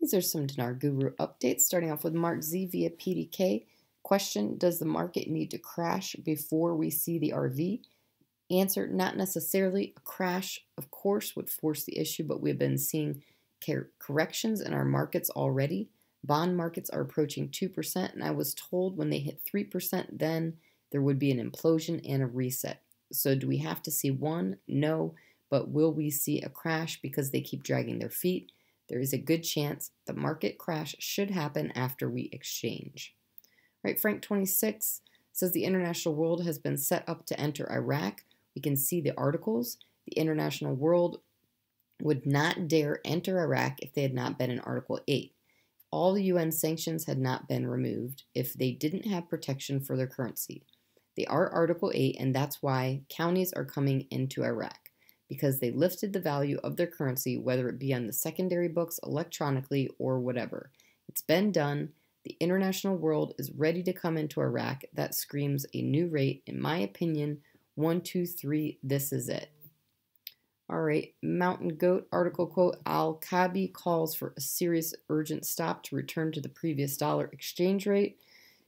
These are some Dinar Guru updates, starting off with Mark Z via PDK. Question Does the market need to crash before we see the RV? Answer Not necessarily. A crash, of course, would force the issue, but we've been seeing corrections in our markets already. Bond markets are approaching 2%, and I was told when they hit 3%, then there would be an implosion and a reset. So, do we have to see one? No, but will we see a crash because they keep dragging their feet? There is a good chance the market crash should happen after we exchange. Right, Frank 26 says the international world has been set up to enter Iraq. We can see the articles. The international world would not dare enter Iraq if they had not been in Article 8. All the UN sanctions had not been removed if they didn't have protection for their currency. They are Article 8, and that's why counties are coming into Iraq because they lifted the value of their currency, whether it be on the secondary books, electronically, or whatever. It's been done. The international world is ready to come into Iraq. That screams a new rate. In my opinion, one, two, three, this is it. All right, Mountain Goat article quote Al Kabi calls for a serious urgent stop to return to the previous dollar exchange rate.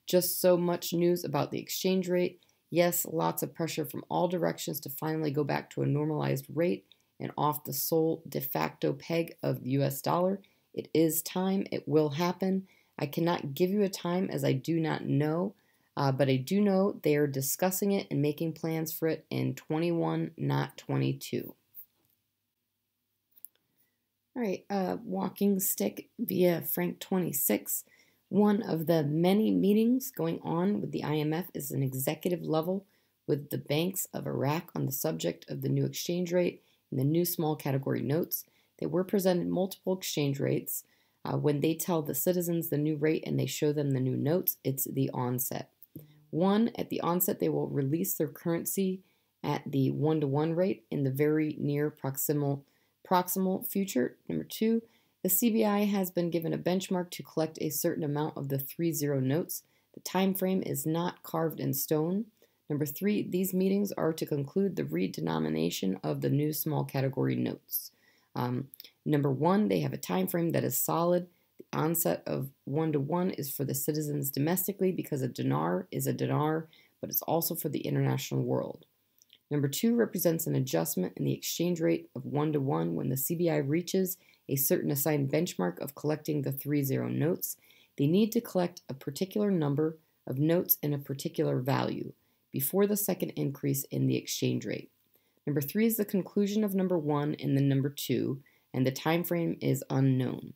Just so much news about the exchange rate. Yes, lots of pressure from all directions to finally go back to a normalized rate and off the sole de facto peg of the US dollar. It is time. It will happen. I cannot give you a time as I do not know, uh, but I do know they are discussing it and making plans for it in 21, not 22. All right, uh, walking stick via Frank 26. One of the many meetings going on with the IMF is an executive level with the banks of Iraq on the subject of the new exchange rate and the new small category notes. They were presented multiple exchange rates. Uh, when they tell the citizens the new rate and they show them the new notes, it's the onset. One, at the onset, they will release their currency at the one to one rate in the very near proximal proximal future. Number two, the CBI has been given a benchmark to collect a certain amount of the 3-0 notes. The time frame is not carved in stone. Number three, these meetings are to conclude the redenomination of the new small category notes. Um, number one, they have a time frame that is solid. The onset of one to one is for the citizens domestically because a dinar is a dinar, but it's also for the international world. Number two represents an adjustment in the exchange rate of one to one when the CBI reaches a certain assigned benchmark of collecting the 3-0 notes, they need to collect a particular number of notes in a particular value before the second increase in the exchange rate. Number three is the conclusion of number one and the number two, and the time frame is unknown.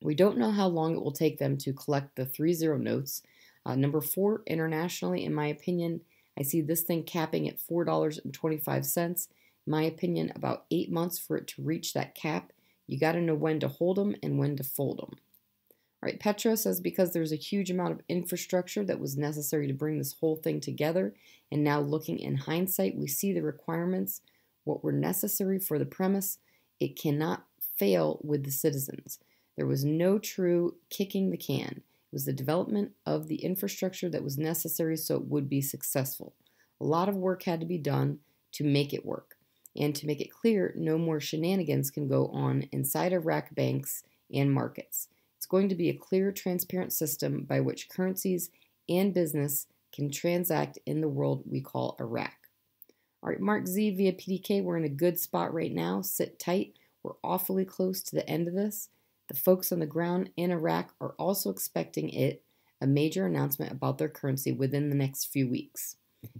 We don't know how long it will take them to collect the 3-0 notes. Uh, number four, internationally, in my opinion, I see this thing capping at $4.25. In my opinion, about eight months for it to reach that cap you got to know when to hold them and when to fold them. All right, Petra says because there's a huge amount of infrastructure that was necessary to bring this whole thing together, and now looking in hindsight, we see the requirements, what were necessary for the premise. It cannot fail with the citizens. There was no true kicking the can. It was the development of the infrastructure that was necessary so it would be successful. A lot of work had to be done to make it work. And to make it clear, no more shenanigans can go on inside Iraq banks and markets. It's going to be a clear, transparent system by which currencies and business can transact in the world we call Iraq. All right, Mark Z via PDK, we're in a good spot right now. Sit tight. We're awfully close to the end of this. The folks on the ground in Iraq are also expecting it, a major announcement about their currency within the next few weeks.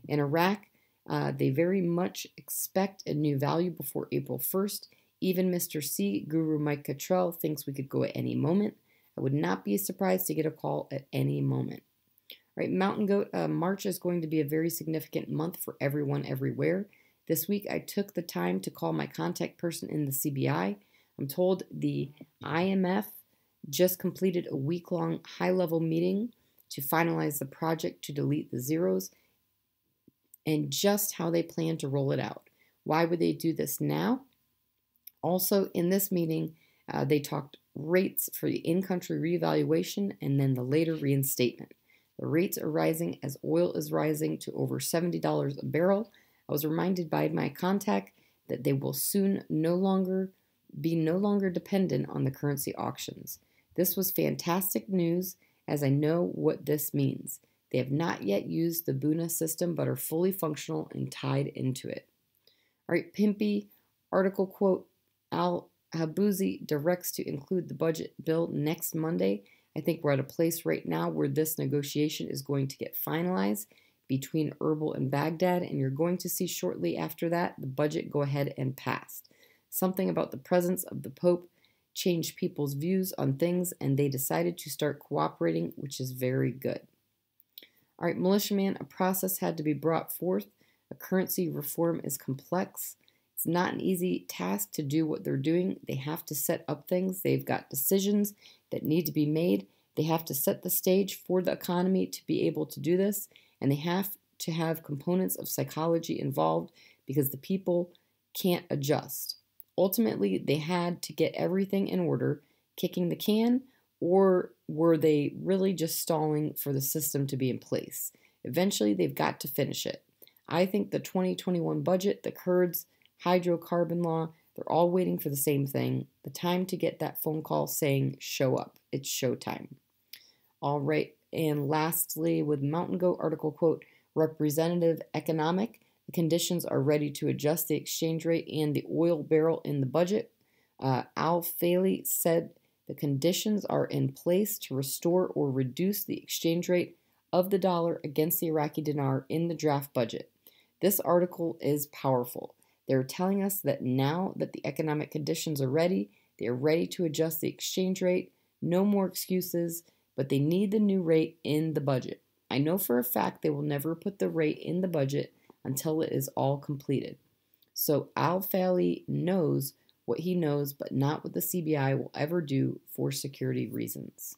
In Iraq, uh, they very much expect a new value before April 1st. Even Mr. C, Guru Mike Cottrell, thinks we could go at any moment. I would not be surprised to get a call at any moment. All right, Mountain Goat, uh, March is going to be a very significant month for everyone everywhere. This week, I took the time to call my contact person in the CBI. I'm told the IMF just completed a week long high level meeting to finalize the project to delete the zeros and just how they plan to roll it out. Why would they do this now? Also, in this meeting, uh, they talked rates for the in country reevaluation and then the later reinstatement. The rates are rising as oil is rising to over $70 a barrel. I was reminded by my contact that they will soon no longer be no longer dependent on the currency auctions. This was fantastic news as I know what this means. They have not yet used the Buna system but are fully functional and tied into it. All right, Pimpy, article quote Al Haboozy directs to include the budget bill next Monday. I think we're at a place right now where this negotiation is going to get finalized between Erbil and Baghdad, and you're going to see shortly after that the budget go ahead and pass. Something about the presence of the Pope changed people's views on things, and they decided to start cooperating, which is very good. All right, militiaman, a process had to be brought forth. A currency reform is complex. It's not an easy task to do what they're doing. They have to set up things, they've got decisions that need to be made. They have to set the stage for the economy to be able to do this, and they have to have components of psychology involved because the people can't adjust. Ultimately, they had to get everything in order, kicking the can, or were they really just stalling for the system to be in place? Eventually, they've got to finish it. I think the 2021 budget, the Kurds, hydrocarbon law, they're all waiting for the same thing the time to get that phone call saying, show up. It's showtime. All right. And lastly, with Mountain Goat article quote, representative economic, the conditions are ready to adjust the exchange rate and the oil barrel in the budget. Uh, Al Faley said the conditions are in place to restore or reduce the exchange rate of the dollar against the Iraqi dinar in the draft budget. This article is powerful. They're telling us that now that the economic conditions are ready, they are ready to adjust the exchange rate. No more excuses, but they need the new rate in the budget. I know for a fact they will never put the rate in the budget until it is all completed. So Al Faley knows what he knows, but not what the CBI will ever do for security reasons.